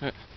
Yeah.